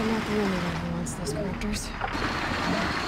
I'm not the only one who wants those corruptors.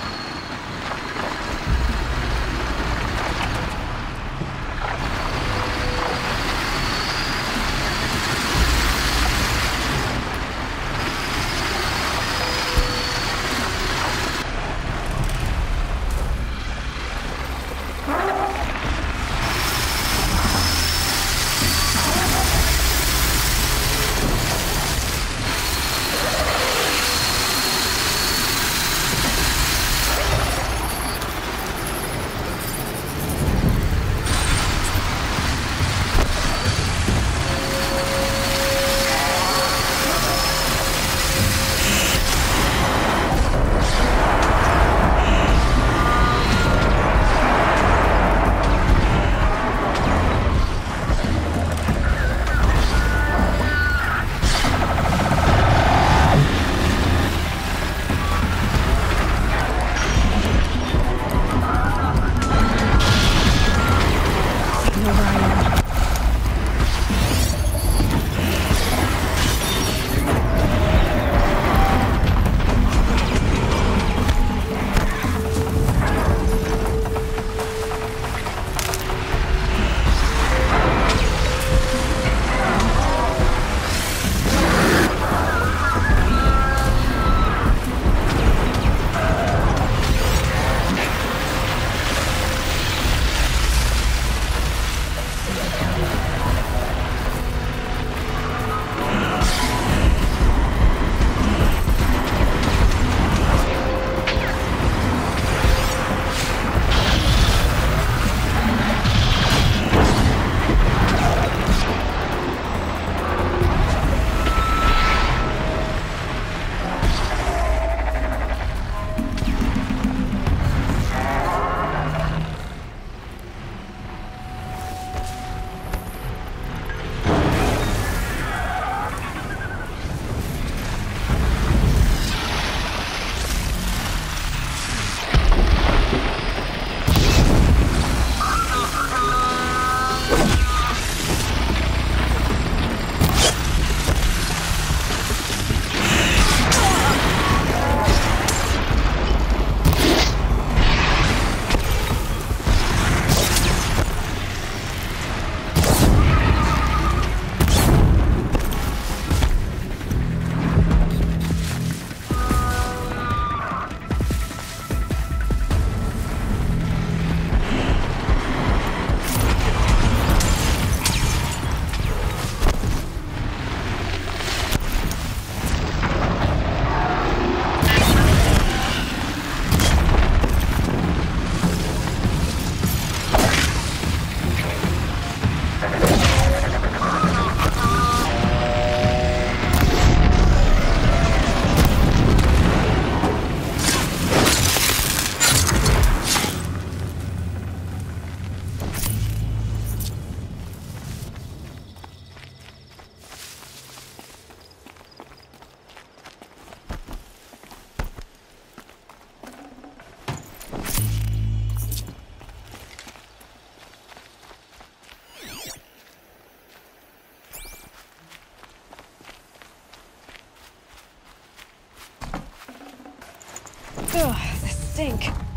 Ugh, the stink.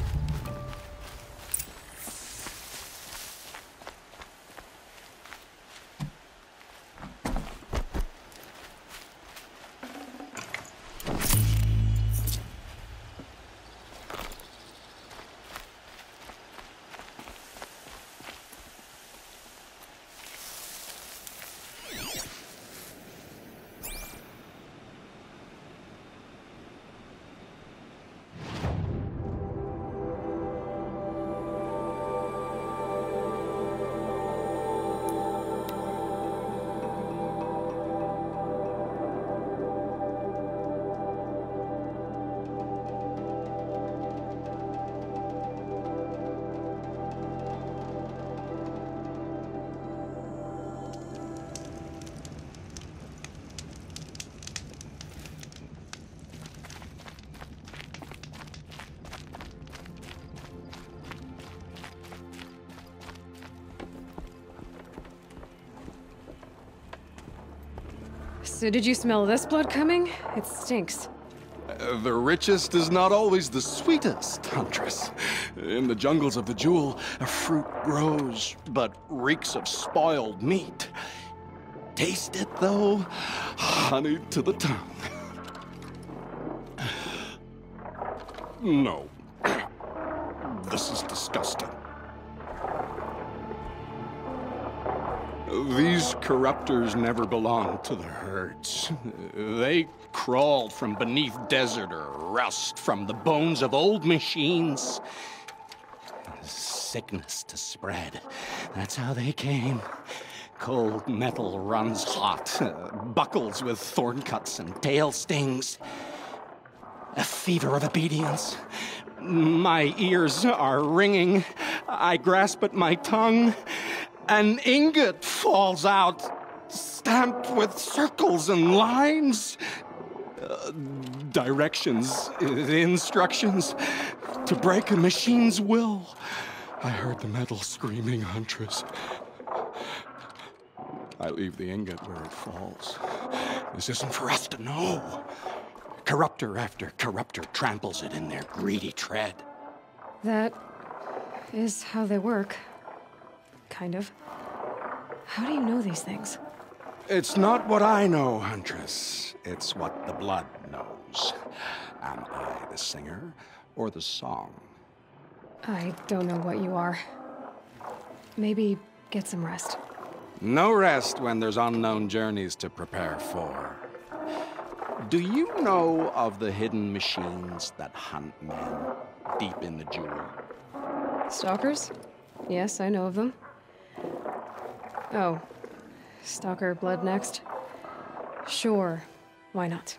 So did you smell this blood coming? It stinks. Uh, the richest is not always the sweetest, Huntress. In the jungles of the jewel, a fruit grows, but reeks of spoiled meat. Taste it, though, honey to the tongue. No. This is disgusting. These corruptors never belonged to the herds. They crawled from beneath desert or rust, from the bones of old machines. Sickness to spread. That's how they came. Cold metal runs hot, uh, buckles with thorn cuts and tail stings. A fever of obedience. My ears are ringing. I grasp at my tongue. An ingot falls out, stamped with circles and lines. Uh, directions, instructions to break a machine's will. I heard the metal screaming, Huntress. I leave the ingot where it falls. This isn't for us to know. Corruptor after corruptor tramples it in their greedy tread. That is how they work. Kind of. How do you know these things? It's not what I know, Huntress. It's what the blood knows. Am I the singer or the song? I don't know what you are. Maybe get some rest. No rest when there's unknown journeys to prepare for. Do you know of the hidden machines that hunt men deep in the jewel? Stalkers? Yes, I know of them. Oh. Stalker blood next? Sure. Why not?